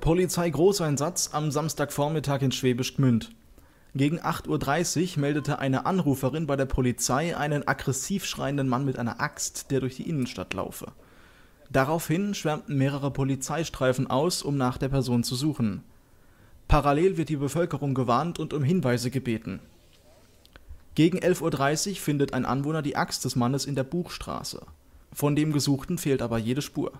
Polizei-Großeinsatz am Samstagvormittag in Schwäbisch Gmünd. Gegen 8.30 Uhr meldete eine Anruferin bei der Polizei einen aggressiv schreienden Mann mit einer Axt, der durch die Innenstadt laufe. Daraufhin schwärmten mehrere Polizeistreifen aus, um nach der Person zu suchen. Parallel wird die Bevölkerung gewarnt und um Hinweise gebeten. Gegen 11.30 Uhr findet ein Anwohner die Axt des Mannes in der Buchstraße. Von dem Gesuchten fehlt aber jede Spur.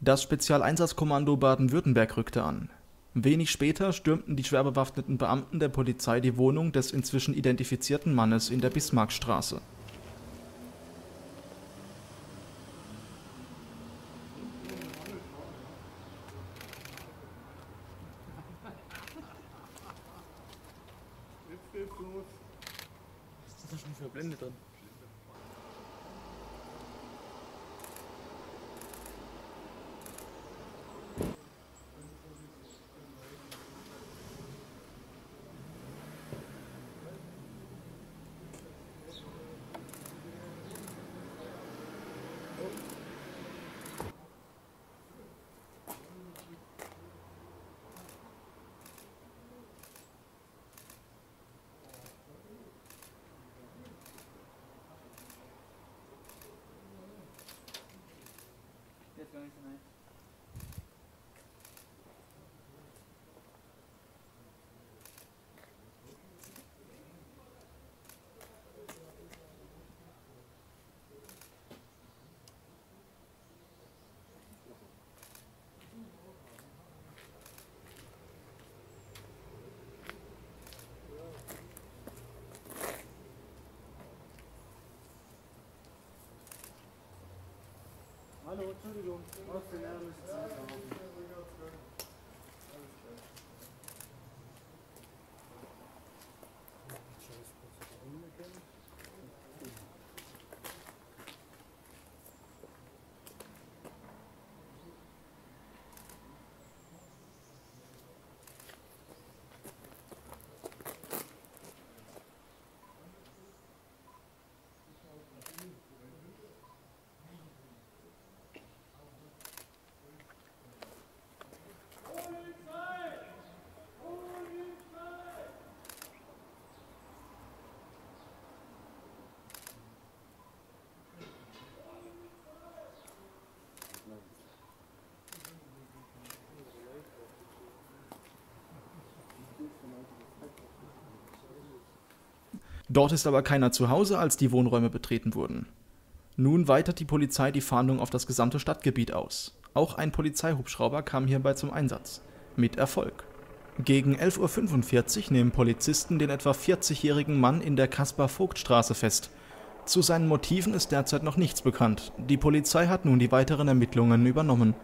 Das Spezialeinsatzkommando Baden-Württemberg rückte an. Wenig später stürmten die schwer bewaffneten Beamten der Polizei die Wohnung des inzwischen identifizierten Mannes in der Bismarckstraße. Was ist da schon für Blende drin? Jetzt gar Hallo, Entschuldigung. Okay, ja, müssen Sie Dort ist aber keiner zu Hause, als die Wohnräume betreten wurden. Nun weitet die Polizei die Fahndung auf das gesamte Stadtgebiet aus. Auch ein Polizeihubschrauber kam hierbei zum Einsatz. Mit Erfolg. Gegen 11.45 Uhr nehmen Polizisten den etwa 40-jährigen Mann in der Kaspar-Vogt-Straße fest. Zu seinen Motiven ist derzeit noch nichts bekannt. Die Polizei hat nun die weiteren Ermittlungen übernommen